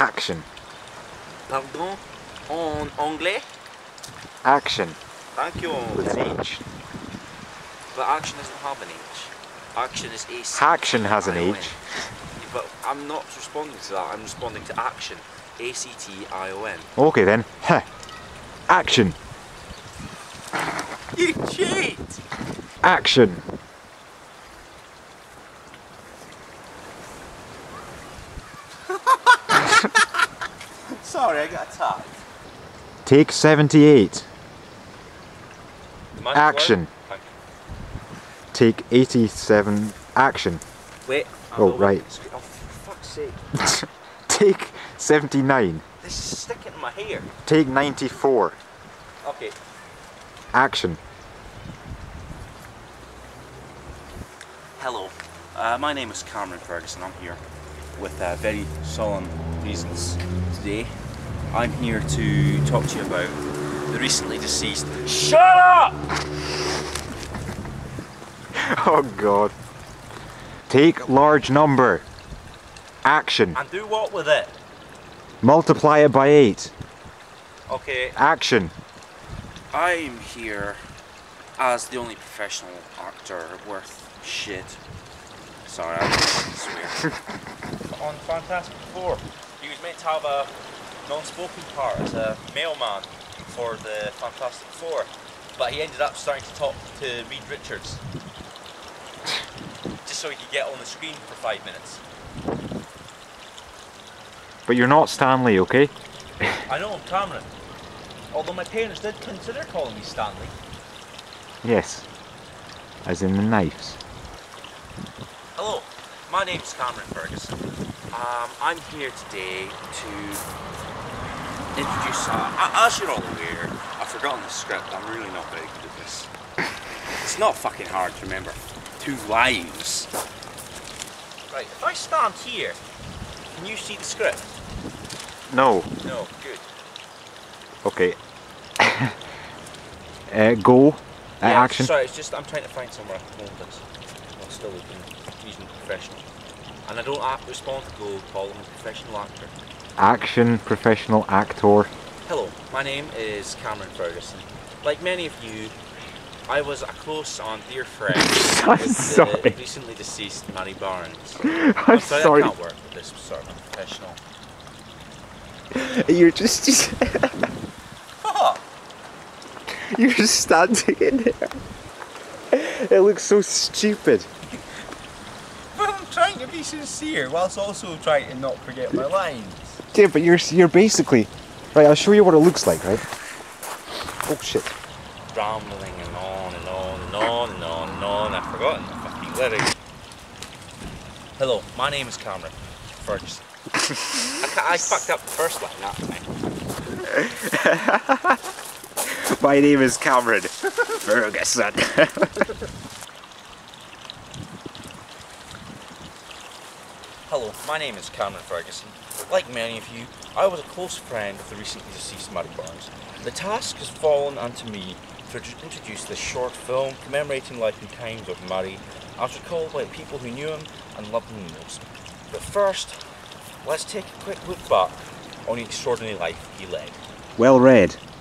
Action. Pardon? En anglais? Action. Thank you. With an H. But action doesn't have an H. Action is AC. Action has an. H. But I'm not responding to that. I'm responding to action. A C T I O N. Okay then. Heh. Action. You cheat! Action. Sorry, I got attacked. Take 78. Mind Action. Take 87. Action. Wait. I'm Oh, right. looking at the screen. Oh, for fuck's sake. Take 79. This is sticking in my hair. Take 94. Okay. Action. Hello. Uh, my name is Cameron Ferguson. I'm here with uh, very solemn reasons today. I'm here to talk to you about the recently deceased. Shut up! Oh god. Take large number. Action. And do what with it? Multiply it by 8. Okay, Action. I'm here as the only professional actor worth shit. Sorry, I swear. On Fantastic Four, he was meant to have a non-spoken part as a mailman for the Fantastic Four, but he ended up starting to talk to Reed Richards. Just so he could get on the screen for five minutes. But you're not Stanley, okay? I know I'm Cameron. Although my parents did consider calling me Stanley. Yes. As in the knives. Hello, my name's Cameron Ferguson. Um, I'm here today to introduce. Uh, as you're all aware, I've forgotten the script. I'm really not very good at this. It's not fucking hard to remember two lines. Right, if I stand here, can you see the script? No. No, good. Okay. uh, go. Uh, Yeah, action. Sorry, it's just I'm trying to find somewhere I can hold this. I'm still looking using professional. And I don't act, respond to go call I'm a professional actor. Action. Professional actor. Hello, my name is Cameron Ferguson. Like many of you, I was a close and dear friend I'm with sorry. the recently deceased Manny Barnes. I'm sorry, sorry. I can't work with this sort of professional. You're just, just What? Oh. you're just standing in there. It looks so stupid. Well, trying to be sincere whilst also trying to not forget my lines. Yeah, but you're you're basically right. I'll show you what it looks like, right? Oh shit. Rambling and on and on and on and on and on. I've forgotten the fucking lyrics. Hello, my name is Cameron Ferguson. I, I fucked up the first line that time. My name is Cameron Ferguson. Hello, my name is Cameron Ferguson. Like many of you, I was a close friend of the recently deceased Murray Barnes. The task has fallen unto me to introduce this short film commemorating life and times of Murray as recalled by people who knew him and loved him most. But first, let's take a quick look back on the extraordinary life he led. well read.